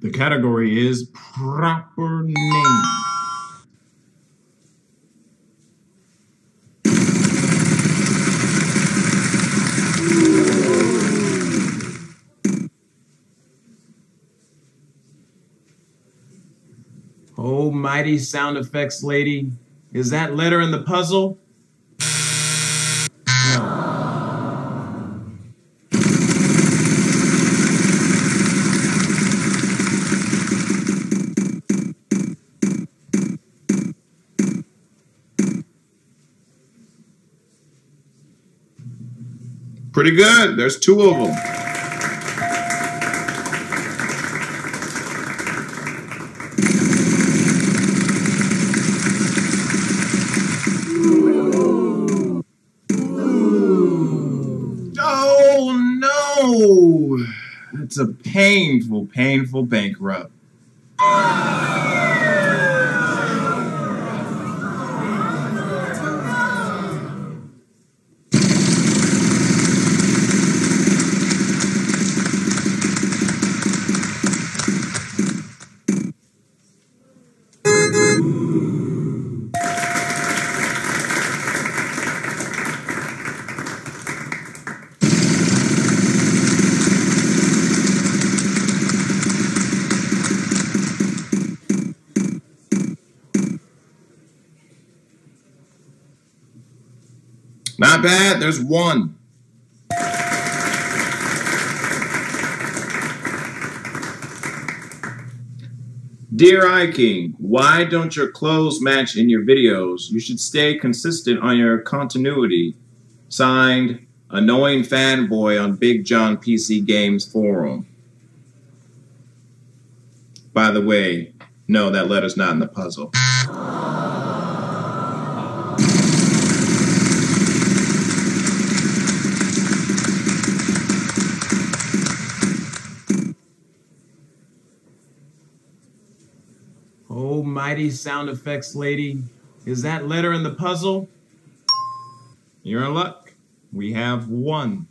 The category is proper name. Oh, mighty sound effects lady. Is that letter in the puzzle? Pretty good. There's two of them. Oh no! It's a painful, painful bank Not bad. There's one. Dear iKing, why don't your clothes match in your videos? You should stay consistent on your continuity. Signed, Annoying Fanboy on BigJon PC Games Forum. By the way, no, that letter's not in the puzzle. Oh, mighty sound effects lady. Is that letter in the puzzle? You're in luck. We have one.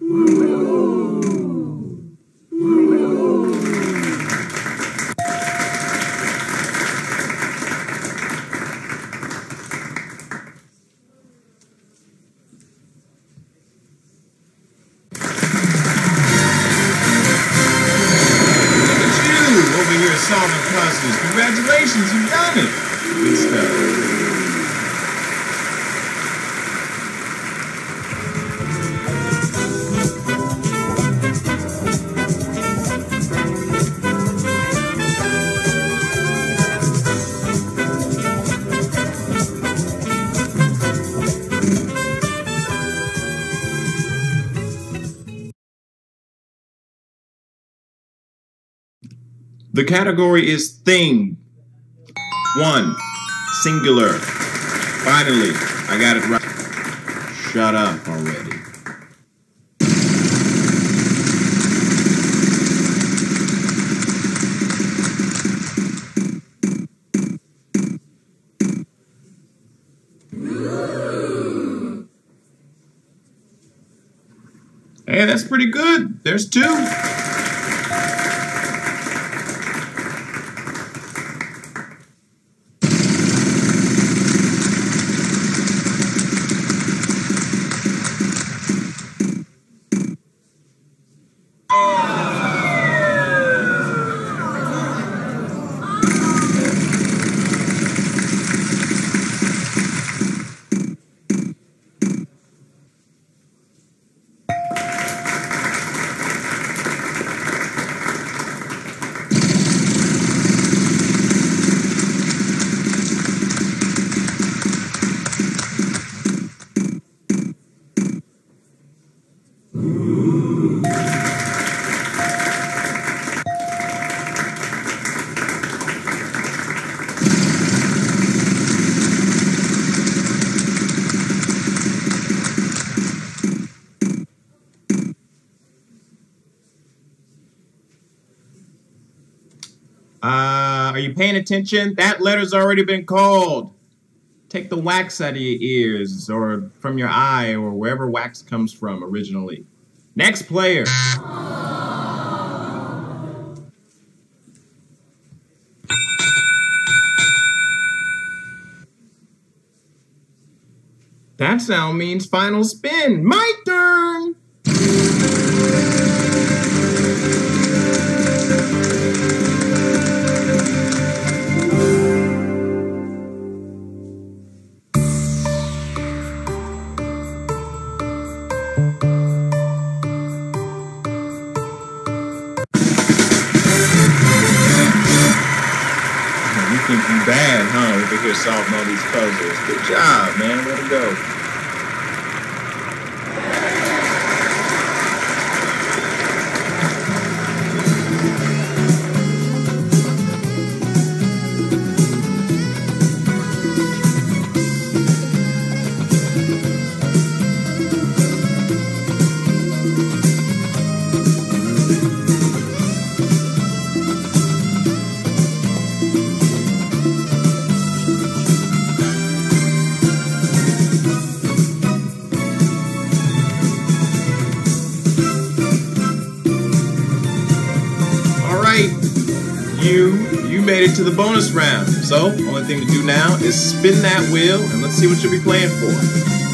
Look here solving puzzles. Congratulations, you've done it. Good stuff. The category is thing. One, singular. Finally, I got it right. Shut up already. Hey, that's pretty good. There's two. Uh, are you paying attention? That letter's already been called. Take the wax out of your ears or from your eye or wherever wax comes from originally. Next player. That sound means final spin. My turn! Bad, huh? Over here solving all these puzzles. Good job, man. Way to go. You made it to the bonus round. So only thing to do now is spin that wheel and let's see what you'll be playing for.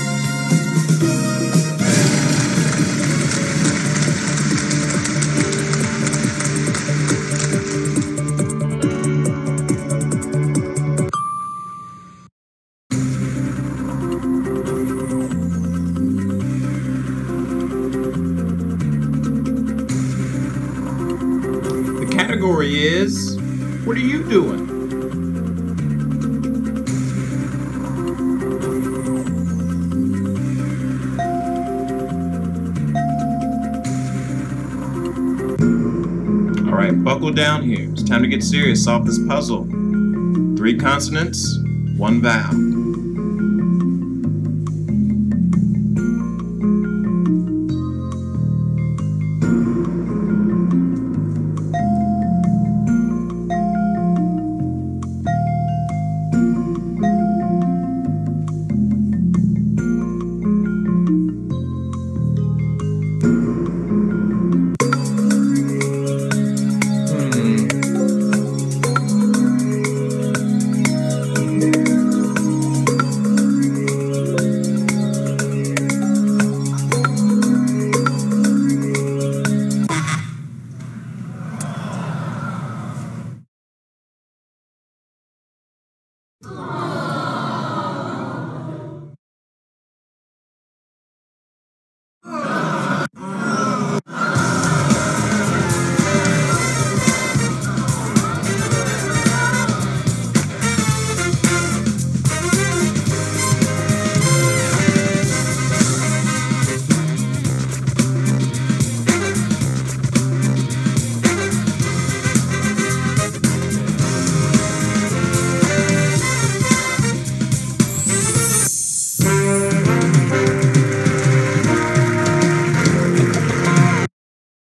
What are you doing? All right, buckle down here. It's time to get serious. Solve this puzzle. Three consonants, one vowel.